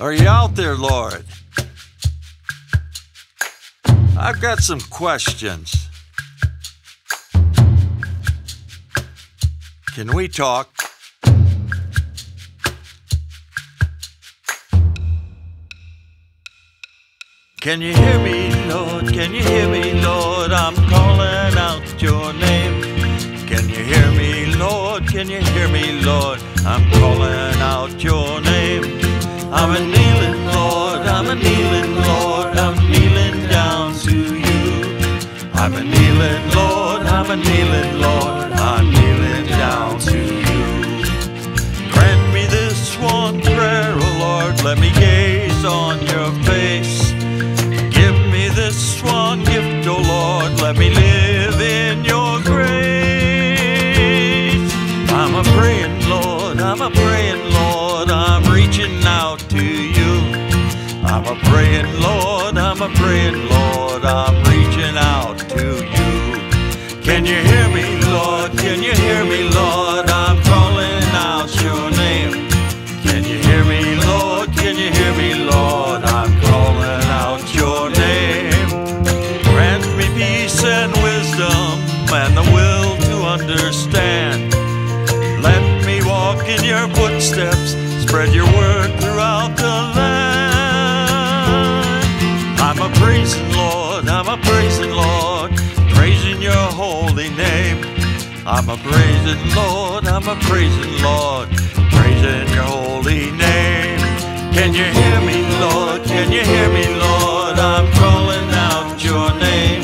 Are you out there, Lord? I've got some questions. Can we talk? Can you hear me, Lord? Can you hear me, Lord? I'm calling out your name. Can you hear me, Lord? Can you hear me, Lord? I'm calling out your name. I'm a kneeling, Lord. I'm a kneeling, Lord. I'm kneeling down to you. I'm a kneeling, Lord. I'm a kneeling, Lord. I'm kneeling down to you. Grant me this one prayer, oh Lord. Let me gaze on your face. I'm a praying Lord. I'm a praying Lord. I'm reaching out to you. Can you hear me, Lord? Can you hear me, Lord? I'm calling out your name. Can you hear me, Lord? Can you hear me, Lord? I'm calling out your name. Grant me peace and wisdom and the will to understand. Let me walk in your footsteps, spread your word I'm a praising Lord, I'm a praising Lord, praising your holy name. Can you hear me, Lord? Can you hear me, Lord? I'm calling out your name.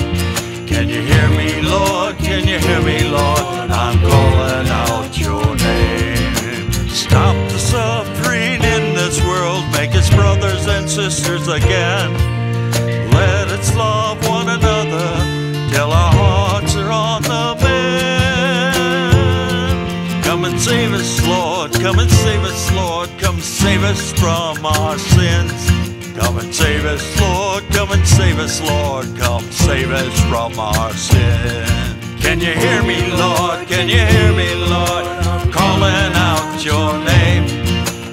Can you hear me, Lord? Can you hear me, Lord? I'm calling out your name. Stop the suffering in this world, make us brothers and sisters again. Let us love one another save us, Lord. Come and save us, Lord. Come save us from our sins. Come and save us, Lord. Come and save us, Lord. Come save us from our sin. Can you hear me, Lord? Can you hear me, Lord? I'm calling out your name.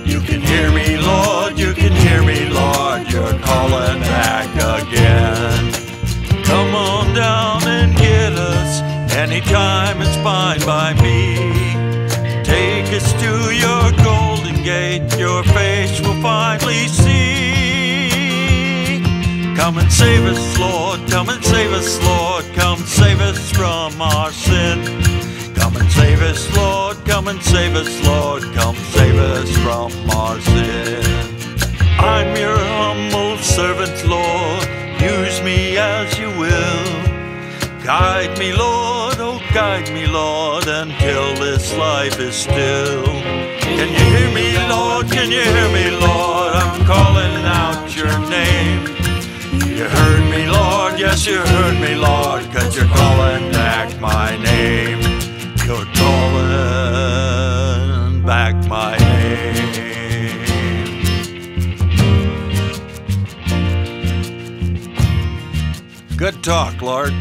You can hear me, Lord. You can hear me, Lord. You're calling back again. Come on down and get us anytime it's fine by me. Come and save us, Lord. Come and save us, Lord. Come save us from our sin. Come and save us, Lord. Come and save us, Lord. Come save us from our sin. I'm your humble servant, Lord. Use me as you will. Guide me, Lord, oh, guide me, Lord, until this life is still. Can you hear me, Lord? Can you hear me, Lord? I'm calling out your name. You heard me, Lord, yes, you heard me, Lord, cause you're calling back my name. You're calling back my name. Good talk, Lord.